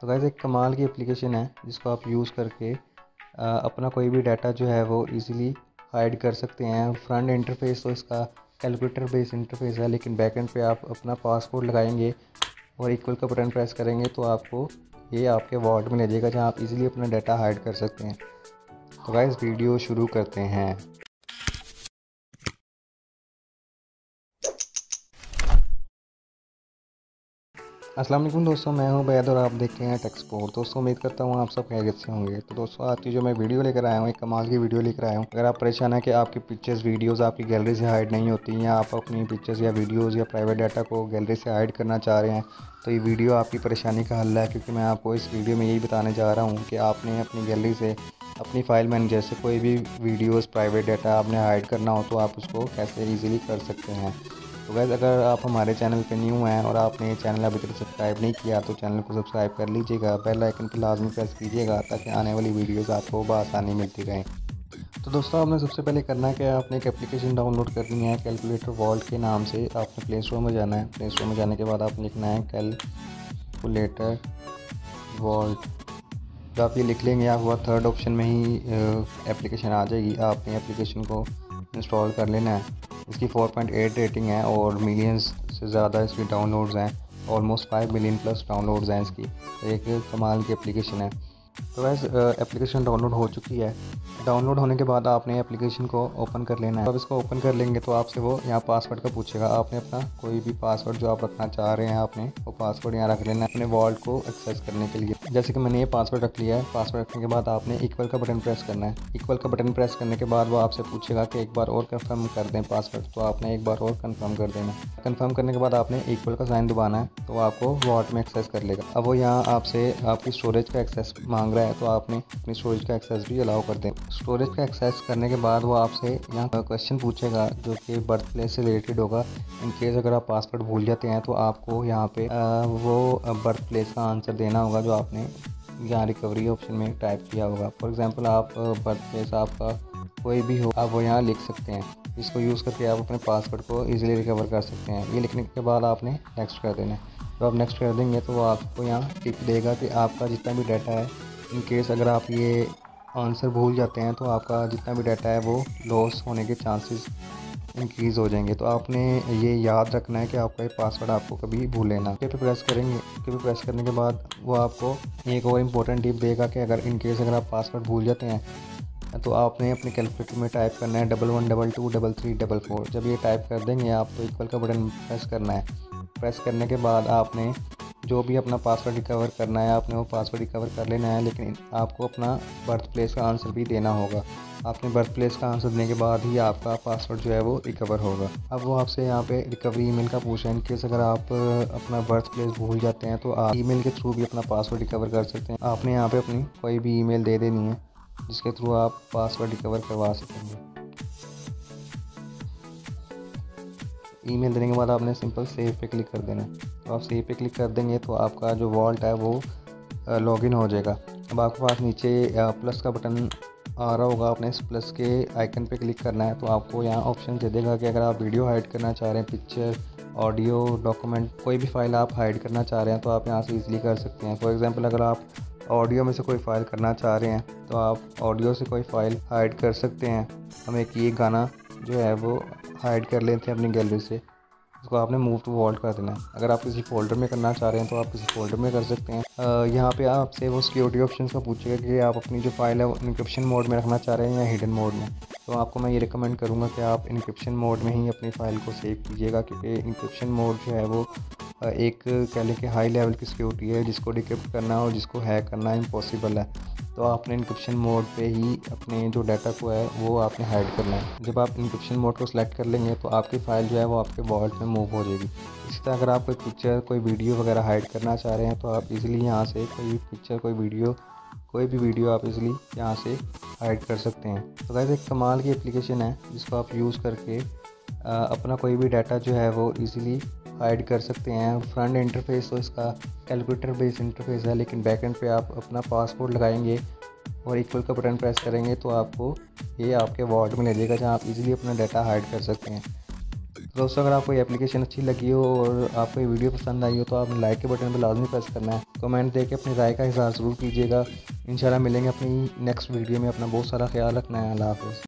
तो गैस एक कमाल की एप्लीकेशन है जिसको आप यूज़ करके आ, अपना कोई भी डाटा जो है वो इजीली हाइड कर सकते हैं। फ्रंट इंटरफेस तो इसका कैलकुलेटर बेस इंटरफेस है लेकिन बैक एंड पे आप अपना पासपोर्ट लगाएँगे और इक्वल का बटन प्रेस करेंगे तो आपको ये आपके वॉल्ट में ले जाएगा जहाँ आप इजीली अपना डाटा हाइड कर सकते हैं। तो गाइस वीडियो शुरू करते हैं। अस्सलाम वालेकुम दोस्तों, मैं हूँ बैद और आप देख रहे हैं टेक्सपोर्ट दोस्तों, उम्मीद करता हूँ आप सब खैरियत से होंगे। तो दोस्तों, आज की जो मैं वीडियो लेकर आया हूँ, एक कमाल की वीडियो लेकर आया हूँ। अगर आप परेशान हैं कि आपकी पिक्चर्स वीडियोस आपकी गैलरी से हाइड नहीं होती या आप अपनी पिक्चर्स या वीडियोस या प्राइवेट डाटा को गैलरी से हाइड करना चाह रहे हैं तो ये वीडियो आपकी परेशानी का हल है, क्योंकि मैं आपको इस वीडियो में यही बताने जा रहा हूँ कि आपने अपनी गैलरी से, अपनी फ़ाइल मैनेजर से कोई भी वीडियोस प्राइवेट डाटा आपने हाइड करना हो तो आप उसको कैसे इजीली कर सकते हैं। तो वैसे अगर आप हमारे चैनल पे न्यू हैं और आपने चैनल अभी तक सब्सक्राइब नहीं किया तो चैनल को सब्सक्राइब कर लीजिएगा। बेल आइकन पर लाजमी प्रेस कीजिएगा ताकि आने वाली वीडियोस आपको बसानी मिलती रहें। तो दोस्तों, आपने सबसे पहले करना है? कि आपने एक एप्लीकेशन डाउनलोड करनी है कैलकुलेटर वॉल्ट के नाम से। आपने प्ले स्टोर में जाना है। प्ले स्टोर में जाने के बाद आपने लिखना है कैलकुलेटर वॉल्ट तो आप ये लिख लेंगे आपको थर्ड ऑप्शन में ही एप्लीकेशन आ जाएगी। आपने एप्लीकेशन को इंस्टॉल कर लेना है। इसकी 4.8 रेटिंग है और मिलियंस से ज़्यादा इसकी डाउनलोड्स हैं। ऑलमोस्ट 5 मिलियन प्लस डाउनलोड्स हैं इसकी। एक कमाल की एप्लीकेशन है। तो वैसे एप्लीकेशन डाउनलोड हो चुकी है। डाउनलोड होने के बाद आपने एप्लीकेशन को ओपन कर लेना है। अब इसको ओपन कर लेंगे तो आपसे वो यहाँ पासवर्ड का पूछेगा। आपने अपना कोई भी पासवर्ड जो आप रखना चाह रहे हैं, आपने वो पासवर्ड यहाँ रख लेना है अपने वॉल्ट को एक्सेस करने के लिए। जैसे कि मैंने ये पासवर्ड रख लिया है पासवर्ड रखने के बाद आपने इक्वल का बटन प्रेस करना है। इक्वल का बटन प्रेस करने के बाद वो आपसे पूछेगा कि एक बार और कन्फर्म कर दें पासवर्ड तो आपने एक बार और कन्फर्म कर देना कन्फर्म करने के बाद आपने इक्वल का साइन दबाना है तो आपको वॉल्ट में एक्सेस कर लेगा। अब वो यहाँ आपसे आपकी स्टोरेज का एक्सेस मांग रहा है तो आपने अपनी स्टोरेज का एक्सेस भी अलाउ कर दें। स्टोरेज का एक्सेस करने के बाद वो आपसे यहाँ क्वेश्चन पूछेगा, जो कि बर्थ प्लेस से रिलेटेड होगा। इन केस अगर आप पासवर्ड भूल जाते हैं तो आपको यहाँ पे वो बर्थ प्लेस का आंसर देना होगा, जो आपने यहाँ रिकवरी ऑप्शन में टाइप किया होगा। फॉर एग्ज़ाम्पल आप बर्थ प्लेस आपका कोई भी हो, आप वो यहाँ लिख सकते हैं। इसको यूज़ करके आप अपने पासवर्ड को ईजिली रिकवर कर सकते हैं। ये लिखने के बाद आपने नेक्स्ट कर देना है। तो आप नेक्स्ट कर देंगे तो वो आपको यहाँ टिप देगा कि आपका जितना भी डाटा है इन केस अगर आप ये आंसर भूल जाते हैं तो आपका जितना भी डाटा है वो लॉस होने के चांसेस इंक्रीज़ हो जाएँगे। तो आपने ये याद रखना है कि आपका ये पासवर्ड आपको कभी भूले ना। पे प्रेस करेंगे के पे प्रेस करने के बाद वो आपको एक और इम्पोर्टेंट टिप देगा कि अगर इन केस अगर आप पासवर्ड भूल जाते हैं तो आपने अपने कैलकुलेटर में टाइप करना है double one double two double three double four जब ये टाइप कर देंगे आप तो इक्वल का बटन प्रेस करना है। प्रेस करने के बाद आपने जो भी अपना पासवर्ड रिकवर करना है, आपने वो पासवर्ड रिकवर कर लेना है, लेकिन आपको अपना बर्थ प्लेस का आंसर भी देना होगा। आपने बर्थ प्लेस का आंसर देने के बाद ही आपका पासवर्ड जो है वो रिकवर होगा। अब वो आपसे यहाँ पे रिकवरी ईमेल का पूछा है इनकेस अगर आप अपना बर्थ प्लेस भूल जाते हैं तो आप ईमेल के थ्रू भी अपना पासवर्ड रिकवर कर सकते हैं। आपने यहाँ पे अपनी कोई भी ईमेल दे देनी है, जिसके थ्रू आप पासवर्ड रिकवर करवा सकेंगे। ईमेल देने के बाद आपने सिंपल सेव पे क्लिक कर देना है। तो आप सही पे क्लिक कर देंगे तो आपका जो वॉल्ट है वो लॉगिन हो जाएगा। अब आपके पास नीचे प्लस का बटन आ रहा होगा, आपने इस प्लस के आइकन पे क्लिक करना है तो आपको यहाँ ऑप्शन दे देगा कि अगर आप वीडियो हाइड करना चाह रहे हैं, पिक्चर, ऑडियो, डॉक्यूमेंट, कोई भी फ़ाइल आप हाइड करना चाह रहे हैं तो आप यहाँ से ईजिली कर सकते हैं। फॉर एग्ज़ाम्पल अगर आप ऑडियो में से कोई फ़ाइल करना चाह रहे हैं तो आप ऑडियो से कोई फ़ाइल हाइड कर सकते हैं। हम एक ये गाना जो है वो हाइड कर लेते हैं अपनी गैलरी से। उसको आपने मूव टू वॉल्ट कर देना है। अगर आप किसी फोल्डर में करना चाह रहे हैं तो आप किसी फोल्डर में कर सकते हैं। यहाँ पे आपसे वो सिक्योरिटी ऑप्शन का पूछेगा कि आप अपनी जो फ़ाइल है, वो इनक्रिप्शन मोड में रखना चाह रहे हैं या हिडन मोड में। तो आपको मैं ये रिकमेंड करूँगा कि आप इनक्रिप्शन मोड में ही अपनी फ़ाइल को सेव कीजिएगा, क्योंकि इनक्रिप्शन मोड जो है वो एक कह लें कि हाई लेवल की सिक्योरिटी है, जिसको डिक्रिप्ट करना और जिसको हैक करना इम्पॉसिबल है। तो आपने इनक्रिप्शन मोड पे ही अपने जो डाटा को है, वो आपने हाइड करना है। जब आप इंक्रिप्शन मोड को सिलेक्ट कर लेंगे तो आपकी फ़ाइल जो है, वो आपके वॉल्ट में मूव हो जाएगी। इसी तरह अगर आप कोई पिक्चर कोई वीडियो वगैरह हाइड करना चाह रहे हैं तो आप इजीली यहाँ से कोई पिक्चर कोई वीडियो कोई भी वीडियो आप इजीली यहाँ से हाइड कर सकते हैं। तो वैसे एक कमाल की एप्लीकेशन है, जिसको आप यूज़ करके अपना कोई भी डाटा जो है, वो ईज़िली हाइड कर सकते हैं। फ्रंट इंटरफेस तो इसका कैलकुलेटर बेस इंटरफेस है, लेकिन बैक एंड पे आप अपना पासपोर्ट लगाएँगे और इक्वल का बटन प्रेस करेंगे तो आपको ये आपके वॉर्ड में ले जाएगा, जहाँ आप इजीली अपना डाटा हाइड कर सकते हैं। दोस्तों, अगर आपको ये एप्लीकेशन अच्छी लगी हो और आपको ये वीडियो पसंद आई हो तो आपने लाइक के बटन पर लाजमी प्रेस करना है। कमेंट दे के अपनी राय का इजहार ज़रूर कीजिएगा। इन मिलेंगे अपनी नेक्स्ट वीडियो में। अपना बहुत सारा ख्याल रखना है। अल्लाह हाफ़